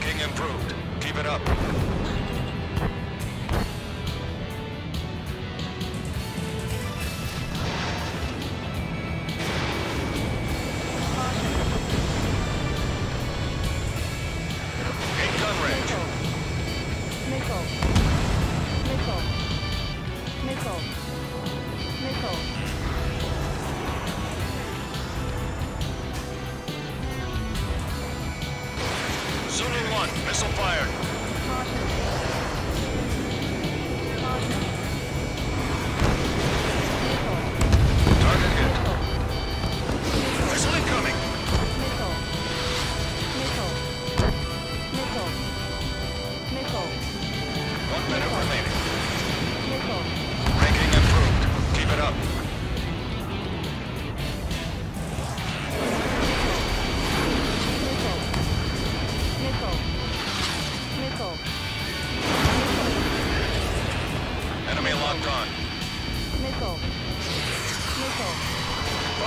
improved. Keep it up. Gun range. Nickel. Nickel. Nickel. Missile fired.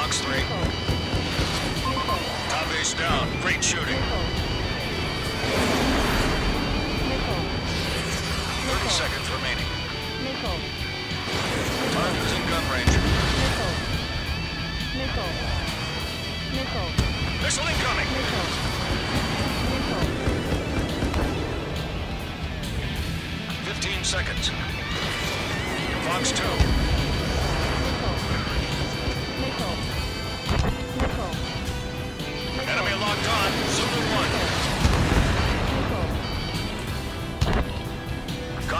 Fox 3. Nickel. Nickel. Top ace down. Great shooting. Nickel. Nickel. 30 seconds remaining. Target is in gun range. Missile incoming. 15 seconds. Fox 2.